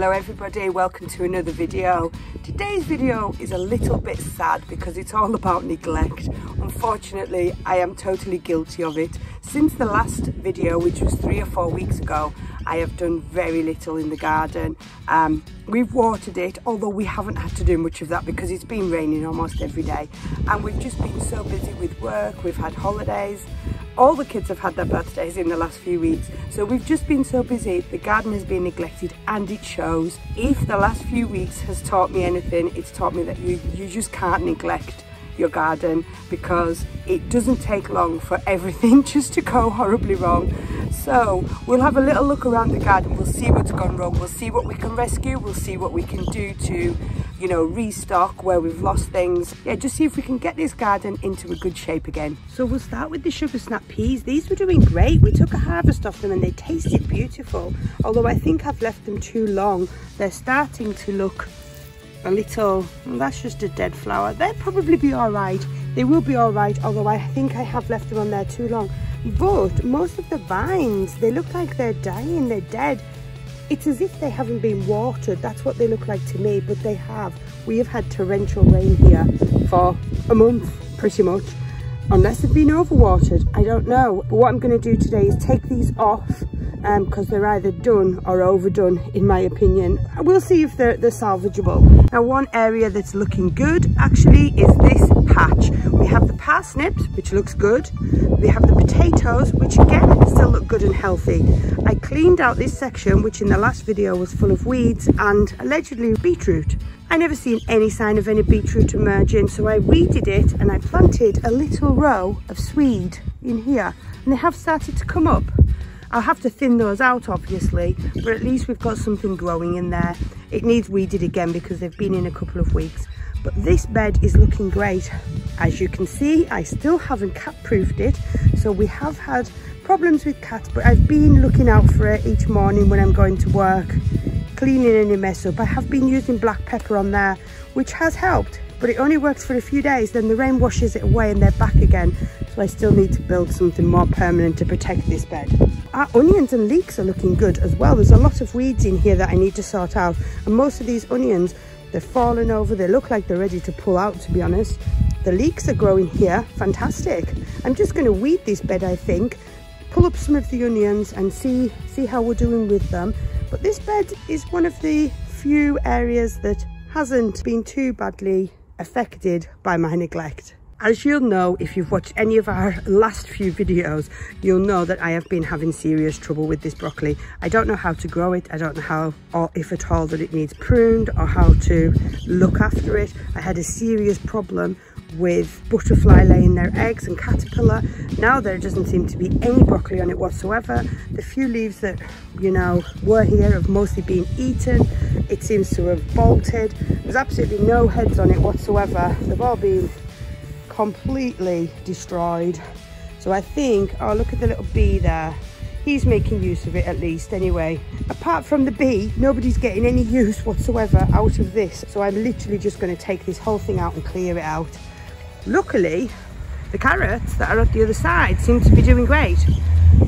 Hello everybody, welcome to another video. Today's video is a little bit sad because it's all about neglect. Unfortunately, I am totally guilty of it. Since the last video, which was three or four weeks ago, I have done very little in the garden. Um, we've watered it, although we haven't had to do much of that because it's been raining almost every day. And we've just been so busy with work, we've had holidays, all the kids have had their birthdays in the last few weeks so we've just been so busy the garden has been neglected and it shows. If the last few weeks has taught me anything it's taught me that you you just can't neglect your garden because it doesn't take long for everything just to go horribly wrong. So we'll have a little look around the garden. We'll see what's gone wrong. We'll see what we can rescue. We'll see what we can do to you know, restock where we've lost things. Yeah, just see if we can get this garden into a good shape again. So we'll start with the sugar snap peas. These were doing great. We took a harvest of them and they tasted beautiful. Although I think I've left them too long. They're starting to look a little, well, that's just a dead flower. They'll probably be all right. They will be all right, although I think I have left them on there too long. But most of the vines, they look like they're dying, they're dead. It's as if they haven't been watered. That's what they look like to me, but they have. We have had torrential rain here for a month, pretty much. Unless they've been overwatered, I don't know. But what I'm to do today is take these off because um, they're either done or overdone in my opinion. We'll see if they're, they're salvageable. Now one area that's looking good actually is this patch. We have the parsnips, which looks good. We have the potatoes, which again, still look good and healthy. I cleaned out this section, which in the last video was full of weeds and allegedly beetroot. I never seen any sign of any beetroot emerging, so I weeded it and I planted a little row of swede in here. And they have started to come up. I'll have to thin those out obviously, but at least we've got something growing in there. It needs weeded again because they've been in a couple of weeks. But this bed is looking great. As you can see, I still haven't cat-proofed it. So we have had problems with cats, but I've been looking out for it each morning when I'm going to work, cleaning any mess up. I have been using black pepper on there, which has helped, but it only works for a few days. Then the rain washes it away and they're back again. I still need to build something more permanent to protect this bed. Our onions and leeks are looking good as well. There's a lot of weeds in here that I need to sort out. And most of these onions they're falling over. They look like they're ready to pull out, to be honest. The leeks are growing here. Fantastic. I'm just going to weed this bed, I think. Pull up some of the onions and see, see how we're doing with them. But this bed is one of the few areas that hasn't been too badly affected by my neglect. As you'll know, if you've watched any of our last few videos, you'll know that I have been having serious trouble with this broccoli. I don't know how to grow it. I don't know how, or if at all, that it needs pruned or how to look after it. I had a serious problem with butterfly laying their eggs and caterpillar. Now there doesn't seem to be any broccoli on it whatsoever. The few leaves that, you know, were here have mostly been eaten. It seems to have bolted. There's absolutely no heads on it whatsoever. They've all been completely destroyed. So I think, oh, look at the little bee there. He's making use of it at least anyway. Apart from the bee, nobody's getting any use whatsoever out of this. So I'm literally just going to take this whole thing out and clear it out. Luckily, the carrots that are at the other side seem to be doing great.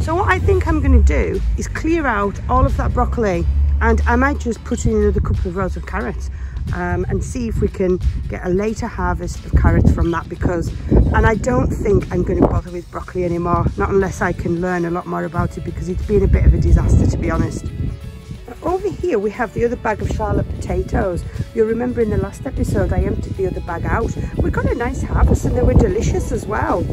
So what I think I'm going to do is clear out all of that broccoli and I might just put in another couple of rows of carrots um, and see if we can get a later harvest of carrots from that because and I don't think I'm going to bother with broccoli anymore not unless I can learn a lot more about it because it's been a bit of a disaster to be honest. Over here we have the other bag of Charlotte potatoes. You'll remember in the last episode I emptied the other bag out. We got a nice harvest and they were delicious as well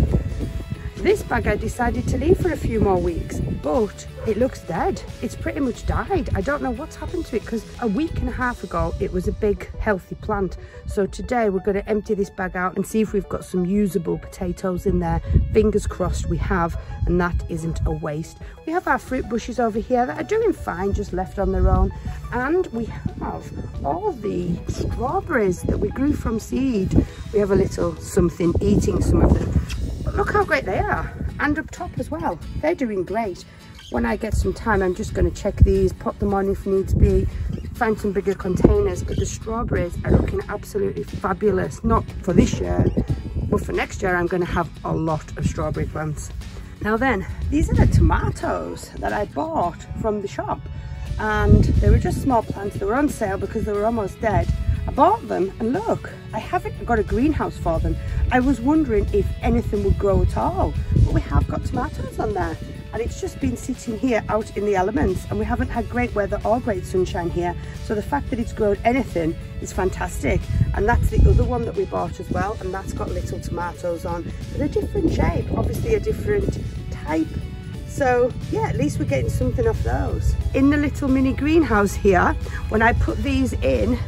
this bag I decided to leave for a few more weeks but it looks dead. It's pretty much died. I don't know what's happened to it because a week and a half ago it was a big healthy plant. So today we're going to empty this bag out and see if we've got some usable potatoes in there. Fingers crossed we have and that isn't a waste. We have our fruit bushes over here that are doing fine just left on their own and we have all the strawberries that we grew from seed. We have a little something eating some of them. But look how great they are and up top as well. They're doing great when I get some time, I'm just going to check these, pop them on if needs be, find some bigger containers. But the strawberries are looking absolutely fabulous. Not for this year, but for next year, I'm going to have a lot of strawberry plants. Now then, these are the tomatoes that I bought from the shop. and they were just small plants. They were on sale because they were almost dead. I bought them and look, I haven't got a greenhouse for them. I was wondering if anything would grow at all, but we have got tomatoes on there and it's just been sitting here out in the elements and we haven't had great weather or great sunshine here. So the fact that it's grown anything is fantastic. And that's the other one that we bought as well and that's got little tomatoes on, but a different shape, obviously a different type so yeah, at least we're getting something off those. In the little mini greenhouse here, when I put these in,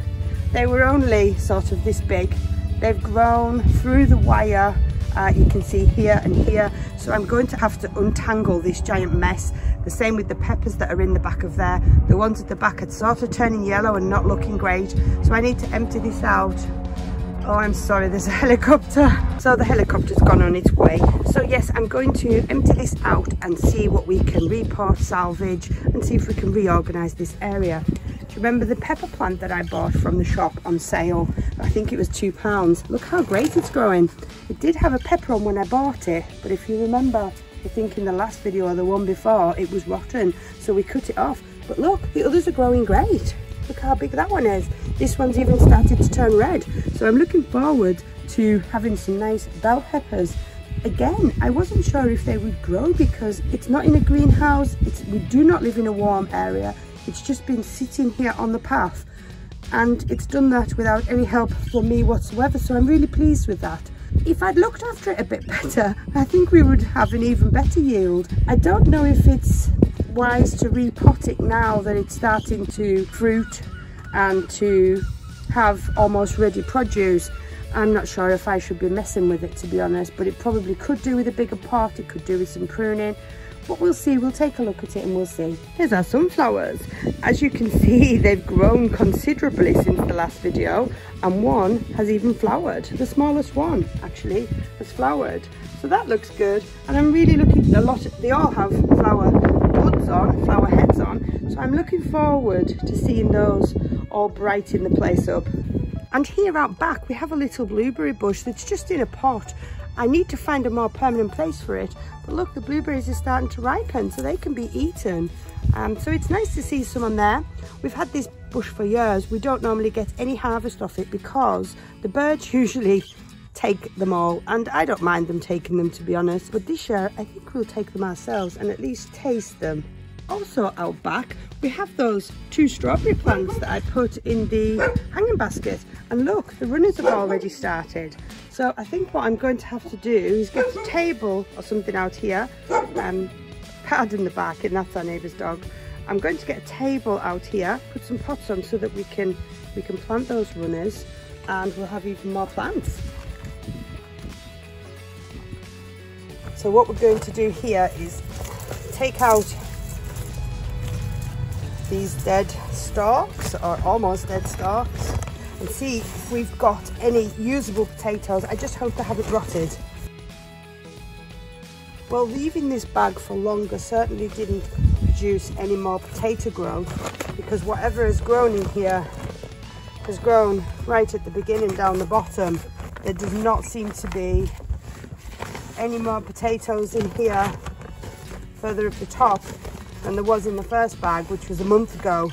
they were only sort of this big. They've grown through the wire, uh, you can see here and here. So I'm going to have to untangle this giant mess. The same with the peppers that are in the back of there. The ones at the back are sort of turning yellow and not looking great. So I need to empty this out Oh, I'm sorry, there's a helicopter. So the helicopter's gone on its way. So yes, I'm going to empty this out and see what we can repot, salvage, and see if we can reorganize this area. Do you remember the pepper plant that I bought from the shop on sale? I think it was two pounds. Look how great it's growing. It did have a pepper on when I bought it, but if you remember, I think in the last video or the one before, it was rotten, so we cut it off. But look, the others are growing great. Look how big that one is. This one's even started to turn red. So I'm looking forward to having some nice bell peppers. Again, I wasn't sure if they would grow because it's not in a greenhouse. It's, we do not live in a warm area. It's just been sitting here on the path and it's done that without any help from me whatsoever. So I'm really pleased with that. If I'd looked after it a bit better, I think we would have an even better yield. I don't know if it's wise to repot it now that it's starting to fruit and to have almost ready produce. I'm not sure if I should be messing with it to be honest, but it probably could do with a bigger pot, it could do with some pruning, but we'll see, we'll take a look at it and we'll see. Here's our sunflowers. As you can see, they've grown considerably since the last video and one has even flowered. The smallest one actually has flowered. So that looks good. And I'm really looking, a lot, they all have flower buds on, flower heads on. So I'm looking forward to seeing those all brighten the place up. And here out back, we have a little blueberry bush that's just in a pot. I need to find a more permanent place for it. But look, the blueberries are starting to ripen, so they can be eaten. Um, so it's nice to see some on there. We've had this bush for years. We don't normally get any harvest off it because the birds usually take them all and I don't mind them taking them to be honest but this year I think we'll take them ourselves and at least taste them also out back we have those two strawberry plants that I put in the hanging basket and look the runners have already started so I think what I'm going to have to do is get a table or something out here um pardon the back and that's our neighbour's dog. I'm going to get a table out here put some pots on so that we can we can plant those runners and we'll have even more plants. So what we're going to do here is take out these dead stalks or almost dead stalks and see if we've got any usable potatoes. I just hope they haven't rotted. Well, leaving this bag for longer certainly didn't produce any more potato growth because whatever has grown in here has grown right at the beginning down the bottom. There does not seem to be any more potatoes in here further up the top than there was in the first bag, which was a month ago.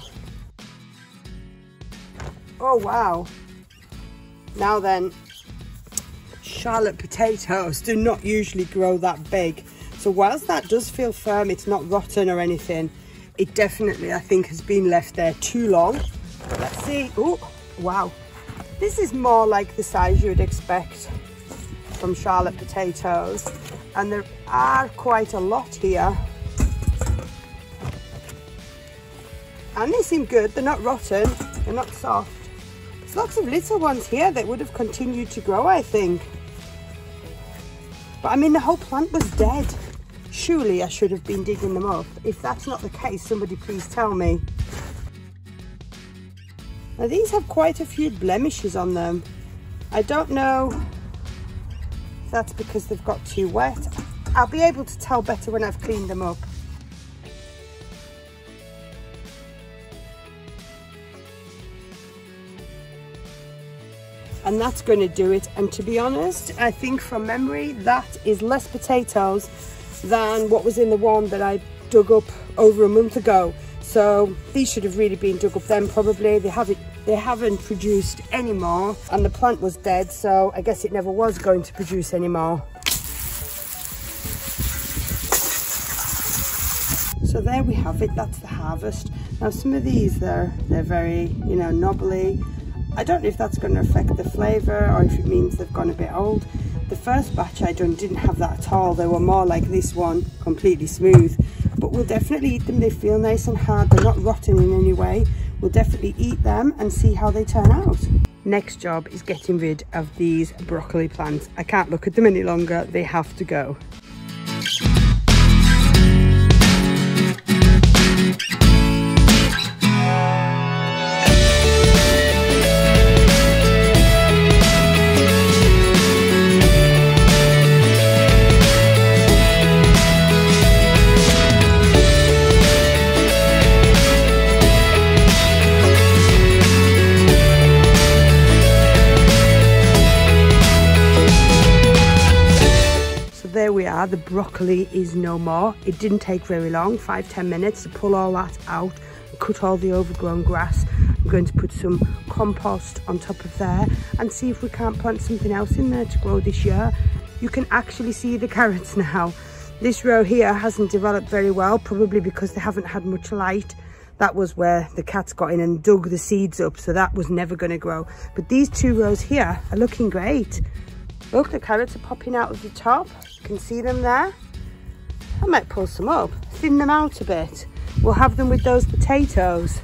Oh, wow. Now then, Charlotte potatoes do not usually grow that big. So whilst that does feel firm, it's not rotten or anything, it definitely, I think, has been left there too long. Let's see. Oh, wow. This is more like the size you would expect from Charlotte potatoes and there are quite a lot here and they seem good they're not rotten they're not soft there's lots of little ones here that would have continued to grow I think. But I mean the whole plant was dead. Surely I should have been digging them up. If that's not the case somebody please tell me. Now these have quite a few blemishes on them. I don't know that's because they've got too wet. I'll be able to tell better when I've cleaned them up. And that's going to do it. And to be honest, I think from memory, that is less potatoes than what was in the one that I dug up over a month ago. So these should have really been dug up then probably. They haven't they haven't produced any more and the plant was dead so I guess it never was going to produce anymore. So there we have it, that's the harvest. Now some of these they're they're very, you know, knobbly. I don't know if that's going to affect the flavour or if it means they've gone a bit old. The first batch I done didn't have that at all. They were more like this one, completely smooth. But we'll definitely eat them. They feel nice and hard. They're not rotten in any way. We'll definitely eat them and see how they turn out. Next job is getting rid of these broccoli plants. I can't look at them any longer. They have to go. Broccoli is no more. It didn't take very long five ten minutes to pull all that out cut all the overgrown grass. I'm going to put some compost on top of there and see if we can't plant something else in there to grow this year. You can actually see the carrots now. This row here hasn't developed very well probably because they haven't had much light. That was where the cats got in and dug the seeds up so that was never going to grow. But these two rows here are looking great. Look the carrots are popping out of the top can see them there. I might pull some up, thin them out a bit. We'll have them with those potatoes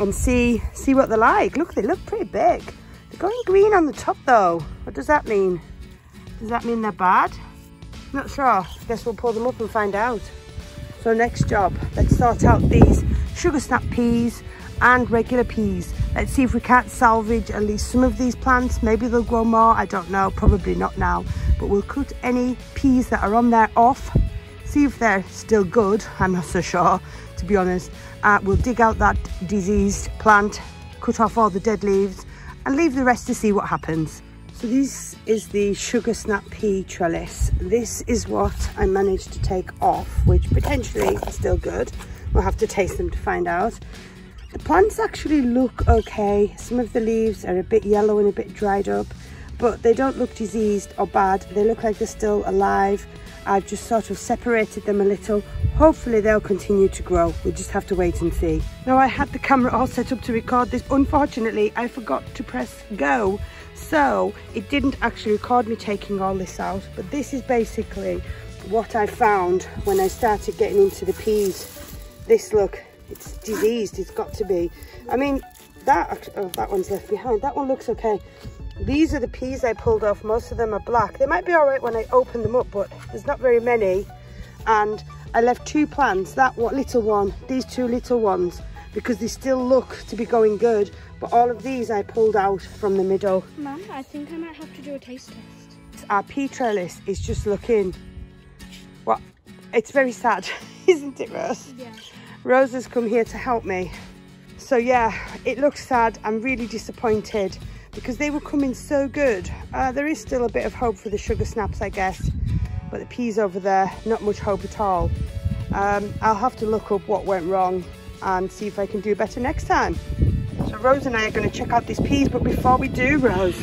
and see see what they're like. Look, they look pretty big. They're going green on the top though. What does that mean? Does that mean they're bad? Not sure. I guess we'll pull them up and find out. So next job, let's sort out these sugar snap peas and regular peas. Let's see if we can't salvage at least some of these plants. Maybe they'll grow more, I don't know, probably not now. But we'll cut any peas that are on there off. See if they're still good. I'm not so sure to be honest. Uh, we'll dig out that diseased plant cut off all the dead leaves and leave the rest to see what happens. So this is the sugar snap pea trellis. This is what i managed to take off which potentially is still good. We'll have to taste them to find out the plants actually look okay some of the leaves are a bit yellow and a bit dried up but they don't look diseased or bad. They look like they're still alive. I've just sort of separated them a little. Hopefully they'll continue to grow. We'll just have to wait and see. Now I had the camera all set up to record this. Unfortunately, I forgot to press go. So it didn't actually record me taking all this out. But this is basically what I found when I started getting into the peas. This look, it's diseased, it's got to be. I mean, that, oh, that one's left behind. That one looks okay. These are the peas I pulled off. Most of them are black. They might be all right when I open them up, but there's not very many. And I left two plants, that what little one, these two little ones, because they still look to be going good. But all of these I pulled out from the middle. Mum, I think I might have to do a taste test. Our pea trellis is just looking, well, it's very sad, isn't it, Rose? Yeah. Rose has come here to help me. So yeah, it looks sad. I'm really disappointed because they were coming so good. Uh, there is still a bit of hope for the sugar snaps, I guess, but the peas over there, not much hope at all. Um, I'll have to look up what went wrong and see if I can do better next time. So Rose and I are going to check out these peas, but before we do, Rose,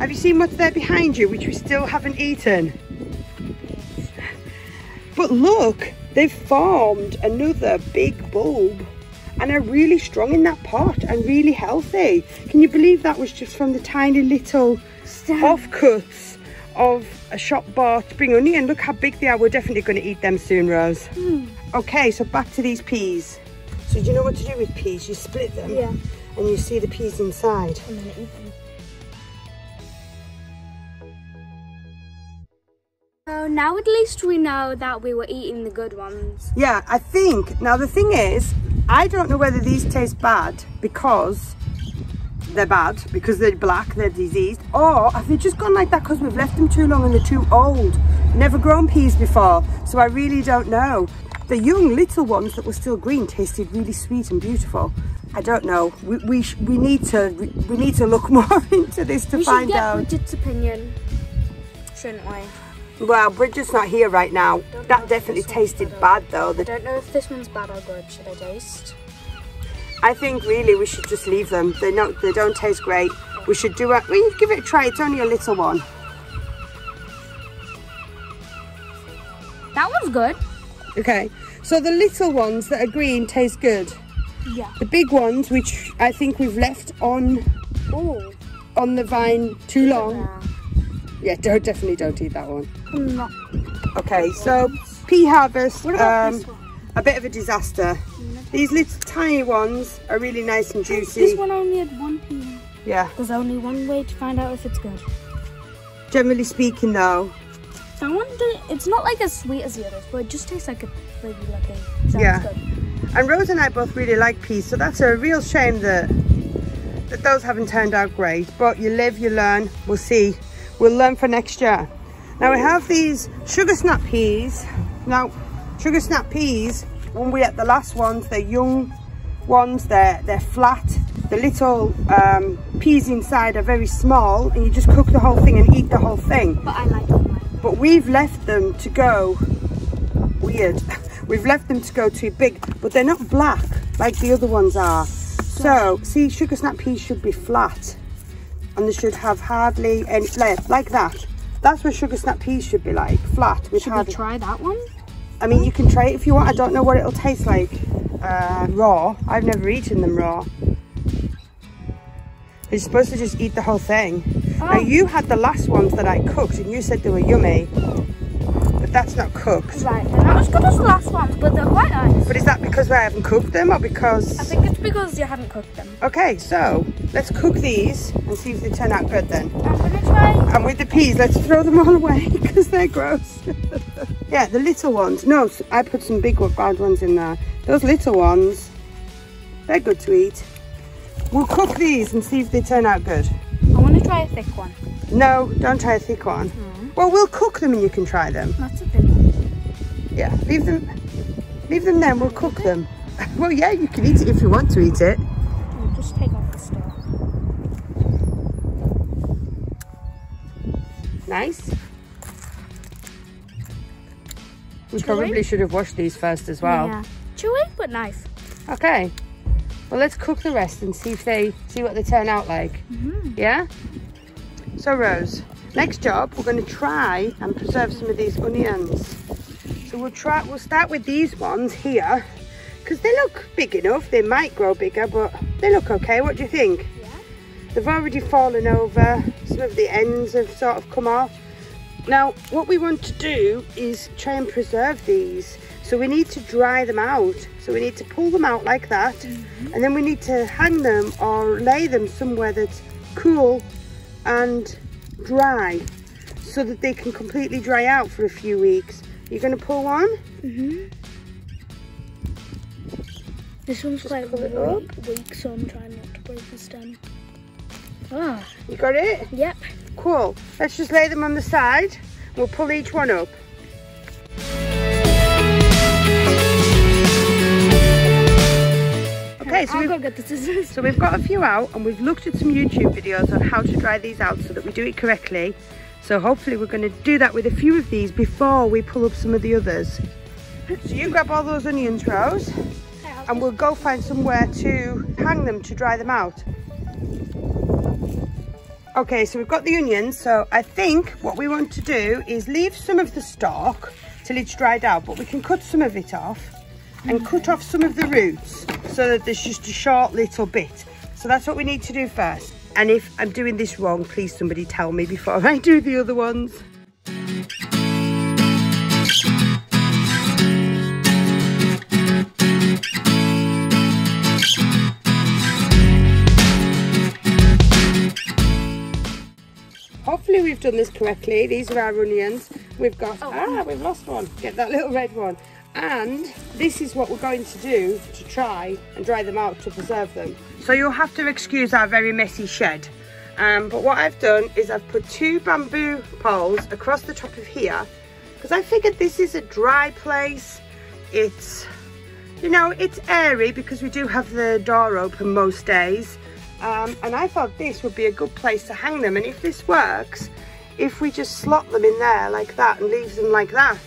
have you seen what's there behind you, which we still haven't eaten? But look, they've formed another big bulb and are really strong in that pot and really healthy. Can you believe that was just from the tiny little offcuts of a shop bought spring onion? Look how big they are. We're definitely going to eat them soon, Rose. Mm. Okay, so back to these peas. So do you know what to do with peas? You split them yeah. and you see the peas inside. So now at least we know that we were eating the good ones. Yeah, I think. Now the thing is, I don't know whether these taste bad because they're bad, because they're black, they're diseased, or have they just gone like that because we've left them too long and they're too old? Never grown peas before, so I really don't know. The young little ones that were still green tasted really sweet and beautiful. I don't know. We we, we need to we need to look more into this to we find get out. Bridget's opinion, shouldn't we? Well, Bridget's not here right now. That definitely tasted better. bad though. I don't know if this one's bad or good. Should I taste? I think really we should just leave them. They don't, they don't taste great. We should do it. Well, give it a try. It's only a little one. That one's good. Okay. So the little ones that are green taste good. Yeah. The big ones, which I think we've left on Oh. on the vine too long. Yeah, don't, definitely don't eat that one. I'm. Okay, so pea harvest, um, a bit of a disaster. These little tiny ones are really nice and juicy. This one only had one pea. Yeah, There's only one way to find out if it's good. generally speaking though, That one, it's not like as sweet as the others, but it just tastes like a regular thing. So Yeah. good. and Rose and I both really like peas, so that's a real shame that that those haven't turned out great. But you live, you learn. We'll see. We'll learn for next year. Now we have these sugar snap peas. Now, sugar snap peas, when we had the last ones, they're young ones. They're they're flat. The little um, peas inside are very small, and you just cook the whole thing and eat the whole thing. But I like them. But we've left them to go weird. We've left them to go too big, but they're not black like the other ones are. So, see, sugar snap peas should be flat and they should have hardly any, like, like that. That's what sugar snap peas should be like, flat with Should we hardly. try that one? I mean, you can try it if you want. I don't know what it'll taste like uh, raw. I've never eaten them raw. You're supposed to just eat the whole thing. Now, Oh. you had the last ones that I cooked and you said they were yummy. That's not cooked. Right, they're not as good as the last ones, but they're quite nice. But is that because I haven't cooked them or because... I think it's because you haven't cooked them. Okay, so let's cook these and see if they turn out good then. I'm gonna try. And with the peas, let's throw them all away because they're gross. yeah, the little ones. No, I put some big bad ones in there. Those little ones, they're good to eat. We'll cook these and see if they turn out good. I want to try a thick one. No, don't try a thick one. Well, we'll cook them and you can try them. That's a. Yeah, leave them, leave them there and we'll cook them. well, yeah, you can eat it if you want to eat it. I'll just take off the stalk. Nice. We Chewy? probably should have washed these first as well. Yeah. Chewy, but nice. Okay. Well, let's cook the rest and see if they see what they turn out like. Mm-hmm. Yeah. So Rose, next job we're going to try and preserve some of these onions. So we'll try. We'll start with these ones here because they look big enough. They might grow bigger, but they look okay. What do you think? Yeah. They've already fallen over. Some of the ends have sort of come off. Now, what we want to do is try and preserve these. So we need to dry them out. So we need to pull them out like that. Mm-hmm. And then we need to hang them or lay them somewhere that's cool and dry so that they can completely dry out for a few weeks. You're going to pull one? Mm-hmm. This one's quite pull it up. weak, so I'm trying not to break the stem. Ah, You got it? yep. Cool. Let's just lay them on the side. We'll pull each one up. Okay, so I'll we've, go get the scissors. so we've got a few out and we've looked at some YouTube videos on how to dry these out so that we do it correctly. So hopefully we're going to do that with a few of these before we pull up some of the others. So you grab all those onions, Rose, and we'll go find somewhere to hang them to dry them out. Okay, so we've got the onions. So I think what we want to do is leave some of the stalk till it's dried out, but we can cut some of it off and cut off some of the roots so that there's just a short little bit. So that's what we need to do first. And if I'm doing this wrong, please somebody tell me before I do the other ones. Hopefully we've done this correctly. These are our onions. We've got, ah, we've lost one. Get that little red one. And this is what we're going to do to try and dry them out to preserve them. So you'll have to excuse our very messy shed. Um, but what I've done is I've put two bamboo poles across the top of here because I figured this is a dry place. It's, you know, it's airy because we do have the door open most days. Um, and I thought this would be a good place to hang them. And if this works, if we just slot them in there like that and leave them like that.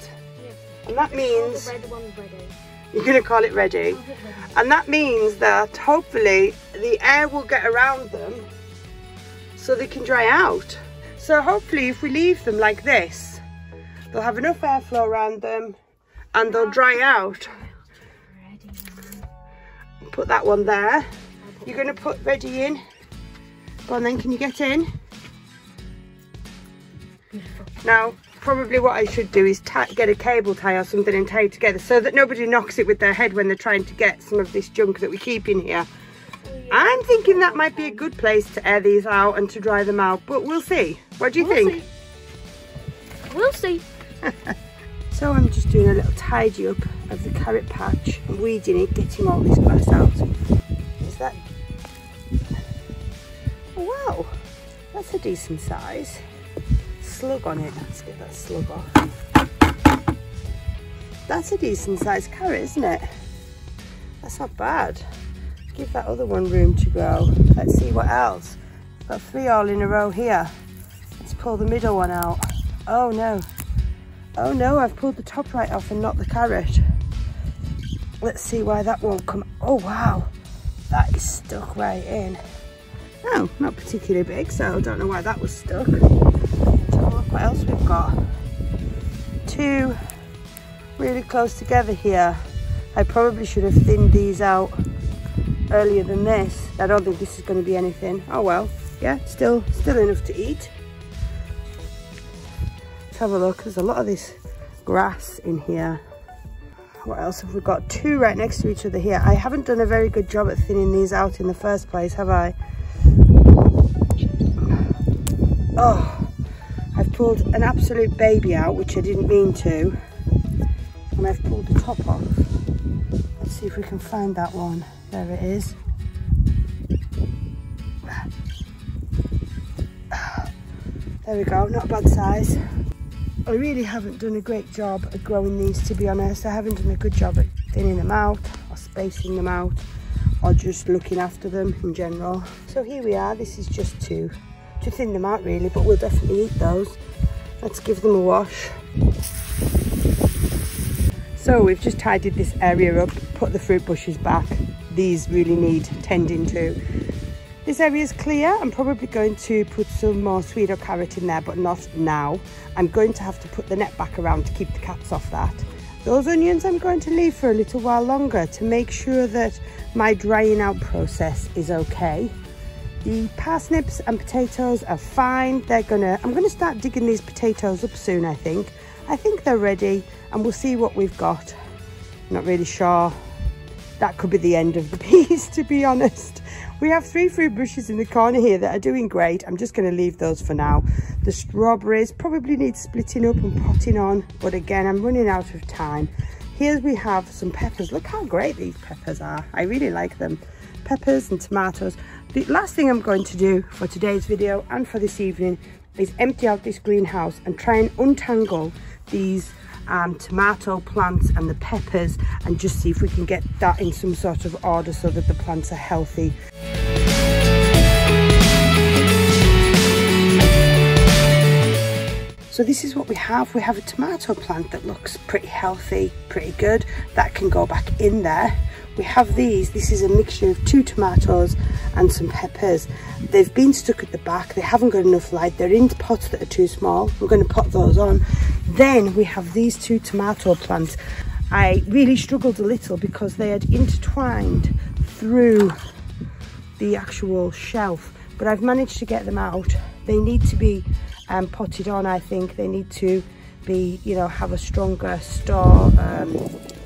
And that means The red one's ready. you're going to call it ready. I'll hit ready. And that means that hopefully the air will get around them so they can dry out. So hopefully if we leave them like this, they'll have enough airflow around them and they'll dry out. Put that one there. You're going to put ready in. Go on then, can you get in? Beautiful. Now, probably what I should do is get a cable tie or something and tie it together so that nobody knocks it with their head when they're trying to get some of this junk that we keep in here. I'm thinking that might be a good place to air these out and to dry them out, but we'll see. What do you We'll think? see. We'll see. So I'm just doing a little tidy up of the carrot patch and weeding it, getting all this grass out. Is that... Oh, wow, that's a decent size. Slug on it, let's get that slug off. That's a decent sized carrot, isn't it? That's not bad. Give that other one room to grow. Let's see what else. Got three all in a row here. Let's pull the middle one out. Oh no. Oh no, I've pulled the top right off and not the carrot. Let's see why that won't come. Oh wow, that is stuck right in. Oh, not particularly big, so I don't know why that was stuck. What else we've got. Two really close together here. I probably should have thinned these out earlier than this. I don't think this is going to be anything. Oh well, yeah, still, still enough to eat. Let's have a look. There's a lot of this grass in here. What else have we got? Two right next to each other here. I haven't done a very good job at thinning these out in the first place, have I? Oh, pulled an absolute baby out, which I didn't mean to. And I've pulled the top off. Let's see if we can find that one. There it is. There we go, not a bad size. I really haven't done a great job at growing these to be honest. I haven't done a good job at thinning them out or spacing them out or just looking after them in general. So here we are, this is just to, to thin them out really, but we'll definitely eat those. Let's give them a wash. So we've just tidied this area up, put the fruit bushes back. These really need tending to. This area is clear. I'm probably going to put some more swede or carrot in there, but not now. I'm going to have to put the net back around to keep the cats off that. Those onions I'm going to leave for a little while longer to make sure that my drying out process is okay. The parsnips and potatoes are fine. They're gonna, I'm gonna start digging these potatoes up soon, I think. I think they're ready and we'll see what we've got. Not really sure. That could be the end of the piece, to be honest. We have three fruit bushes in the corner here that are doing great. I'm just going to leave those for now. The strawberries probably need splitting up and potting on, but again, I'm running out of time. Here we have some peppers. Look how great these peppers are. I really like them. Peppers and tomatoes. The last thing I'm going to do for today's video and for this evening is empty out this greenhouse and try and untangle these um, tomato plants and the peppers and just see if we can get that in some sort of order so that the plants are healthy. So this is what we have. We have a tomato plant that looks pretty healthy, pretty good. That can go back in there. We have these. This is a mixture of two tomatoes and some peppers. They've been stuck at the back. They haven't got enough light. They're in pots that are too small. We're going to pot those on. Then we have these two tomato plants. I really struggled a little because they had intertwined through the actual shelf but I've managed to get them out they need to be um, potted on I think they need to be you know have a stronger star um,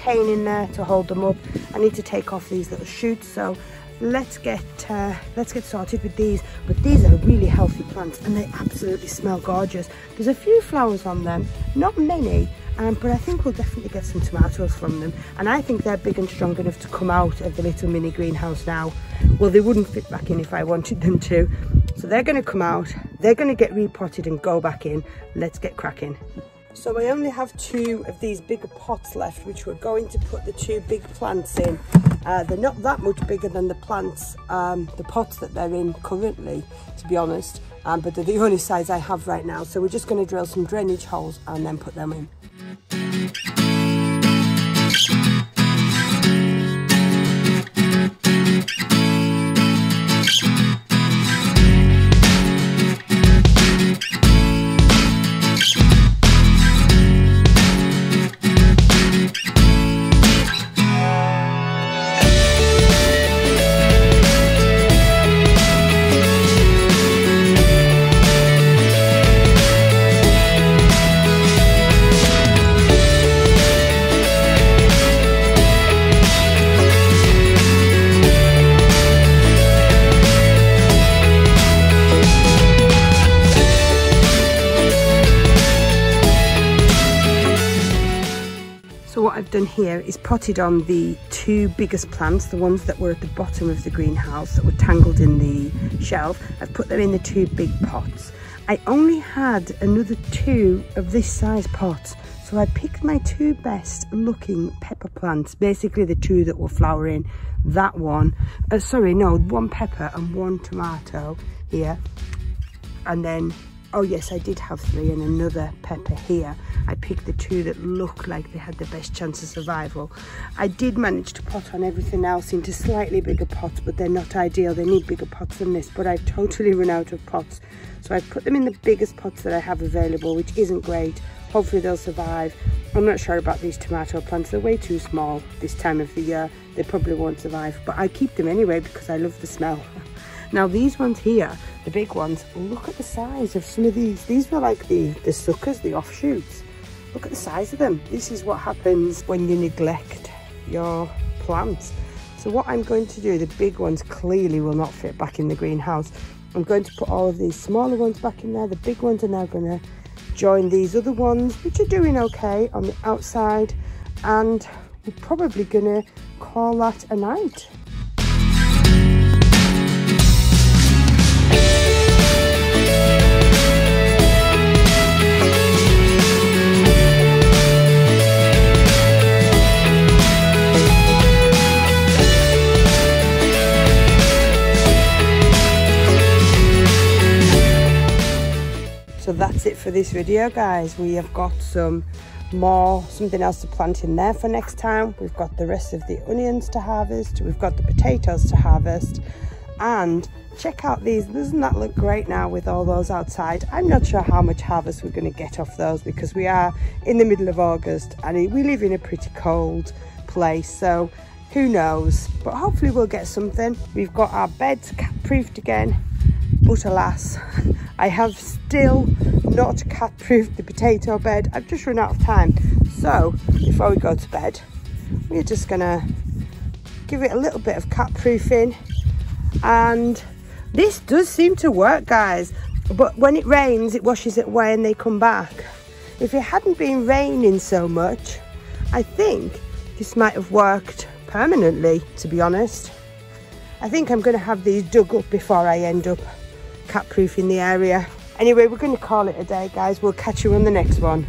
cane in there to hold them up. I need to take off these little shoots so let's get uh, let's get started with these. But these are really healthy plants and they absolutely smell gorgeous. There's a few flowers on them not many um, but I think we'll definitely get some tomatoes from them. And I think they're big and strong enough to come out of the little mini greenhouse now. Well they wouldn't fit back in if I wanted them to. So they're going to come out. They're going to get repotted and go back in. Let's get cracking so I only have two of these bigger pots left which we're going to put the two big plants in Uh, they're not that much bigger than the plants, um, the pots that they're in currently, to be honest. Um, but they're the only size I have right now. So we're just going to drill some drainage holes and then put them in. Potted on the two biggest plants, the ones that were at the bottom of the greenhouse that were tangled in the shelf. I've put them in the two big pots. I only had another two of this size pot. So I picked my two best looking pepper plants, basically the two that were flowering, that one, uh, sorry, no, one pepper and one tomato here. And then oh yes I did have three and another pepper here. I picked the two that looked like they had the best chance of survival. I did manage to pot on everything else into slightly bigger pots but they're not ideal. They need bigger pots than this but I've totally run out of pots. So I've put them in the biggest pots that I have available which isn't great. Hopefully they'll survive. I'm not sure about these tomato plants. They're way too small this time of the year. They probably won't survive but I keep them anyway because I love the smell Now these ones here, the big ones, look at the size of some of these. These were like the, the suckers, the offshoots. Look at the size of them. This is what happens when you neglect your plants. So what I'm going to do, the big ones clearly will not fit back in the greenhouse. I'm going to put all of these smaller ones back in there. The big ones are now going to join these other ones, which are doing okay on the outside. And we're probably going to call that a night. For this video guys. We have got some more something else to plant in there for next time. We've got the rest of the onions to harvest. We've got the potatoes to harvest. And check out these. Doesn't that look great now with all those outside? I'm not sure how much harvest we're going to get off those because we are in the middle of august and we live in a pretty cold place so who knows? But hopefully we'll get something. We've got our beds proofed again but alas I have still not cat proofed the potato bed. I've just run out of time. So before we go to bed we're just gonna give it a little bit of cat proofing. And this does seem to work guys but when it rains it washes it away and they come back. If it hadn't been raining so much I think this might have worked permanently to be honest. I think I'm going to have these dug up before I end up cat proofing the area. Anyway, we're going to call it a day, guys. We'll catch you on the next one.